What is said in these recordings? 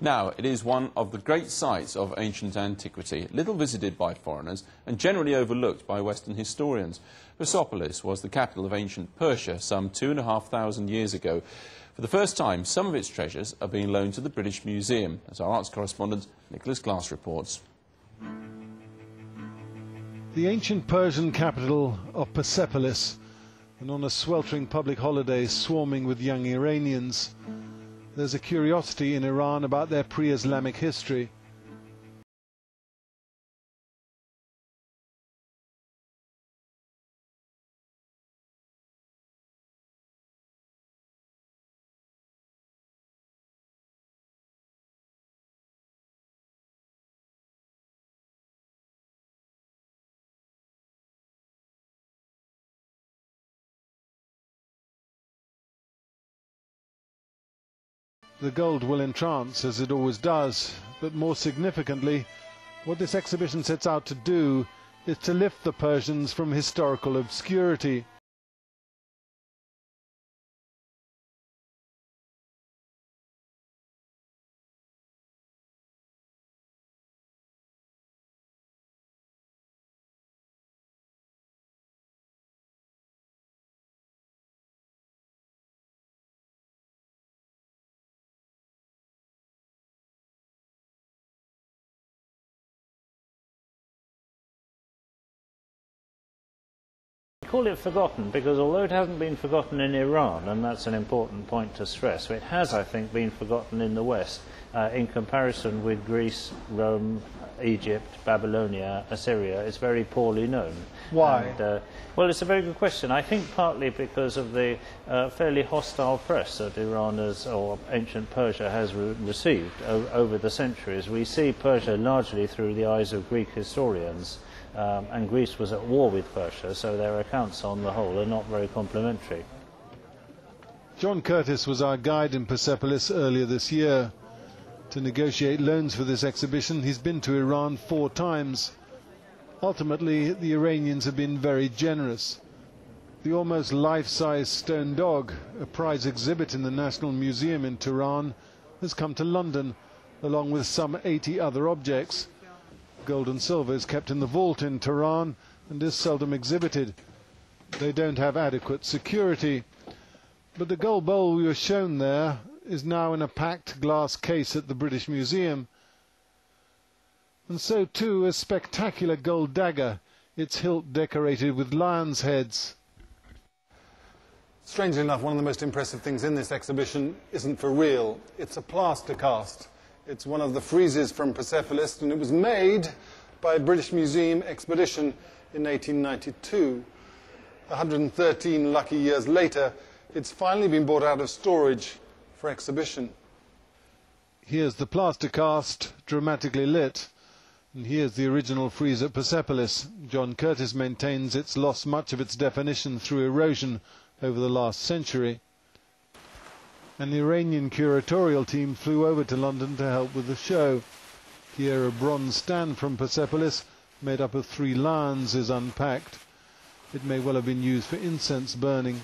Now, it is one of the great sites of ancient antiquity, little visited by foreigners and generally overlooked by Western historians. Persepolis was the capital of ancient Persia some two and a half thousand years ago. For the first time, some of its treasures are being loaned to the British Museum, as our arts correspondent Nicholas Glass reports. The ancient Persian capital of Persepolis, and on a sweltering public holiday swarming with young Iranians, there's a curiosity in Iran about their pre-Islamic history. The gold will entrance, as it always does, but more significantly, what this exhibition sets out to do is to lift the Persians from historical obscurity. Call it forgotten because although it hasn't been forgotten in Iran, and that's an important point to stress, it has, I think, been forgotten in the West uh, in comparison with Greece, Rome, Egypt, Babylonia, Assyria. It's very poorly known. Why? And, uh, well, it's a very good question. I think partly because of the uh, fairly hostile press that Iran has, or ancient Persia has re received over the centuries. We see Persia largely through the eyes of Greek historians. Um, and Greece was at war with Persia, so their accounts on the whole are not very complimentary. John Curtis was our guide in Persepolis earlier this year. To negotiate loans for this exhibition, he's been to Iran four times. Ultimately, the Iranians have been very generous. The almost life-size stone dog, a prize exhibit in the National Museum in Tehran, has come to London, along with some 80 other objects. Gold and silver is kept in the vault in Tehran and is seldom exhibited. They don't have adequate security. But the gold bowl we were shown there is now in a packed glass case at the British Museum. And so too a spectacular gold dagger, its hilt decorated with lions' heads. Strangely enough, one of the most impressive things in this exhibition isn't for real. It's a plaster cast. It's one of the friezes from Persepolis, and it was made by a British Museum expedition in 1892. 113 lucky years later, it's finally been brought out of storage for exhibition. Here's the plaster cast, dramatically lit. And here's the original frieze at Persepolis. John Curtis maintains it's lost much of its definition through erosion over the last century. An Iranian curatorial team flew over to London to help with the show. Here a bronze stand from Persepolis, made up of three lions, is unpacked. It may well have been used for incense burning.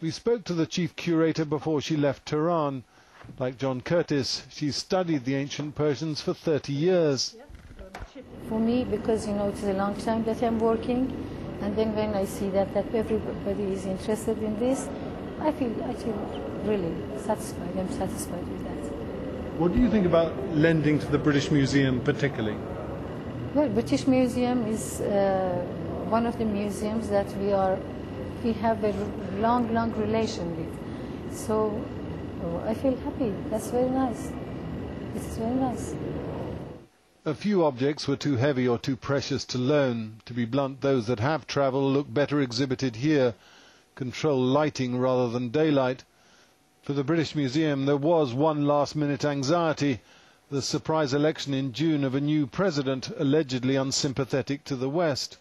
We spoke to the chief curator before she left Tehran. Like John Curtis, she studied the ancient Persians for 30 years. For me, because you know it's a long time that I'm working, and then when I see that, that everybody is interested in this, I feel I feel really satisfied. I'm satisfied with that. What do you think about lending to the British Museum particularly? Well, British Museum is uh, one of the museums that we are we have a long, long relation with. So oh, I feel happy. That's very nice. It's very nice. A few objects were too heavy or too precious to loan. To be blunt, those that have travelled look better exhibited here. Control lighting rather than daylight. For the British Museum, there was one last-minute anxiety, the surprise election in June of a new president allegedly unsympathetic to the West.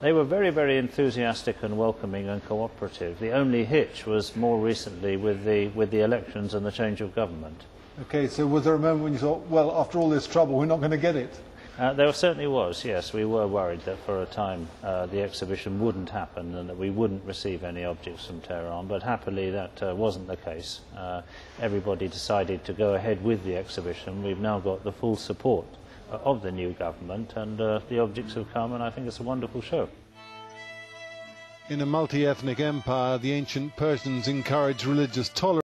They were very, very enthusiastic and welcoming and cooperative. The only hitch was more recently with the, with the elections and the change of government. Okay, so was there a moment when you thought, well, after all this trouble, we're not going to get it? Uh, there certainly was, yes. We were worried that for a time uh, the exhibition wouldn't happen and that we wouldn't receive any objects from Tehran, but happily that uh, wasn't the case. Uh, everybody decided to go ahead with the exhibition. We've now got the full support uh, of the new government and uh, the objects have come and I think it's a wonderful show. In a multi-ethnic empire, the ancient Persians encouraged religious tolerance.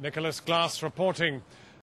Nicholas Glass reporting.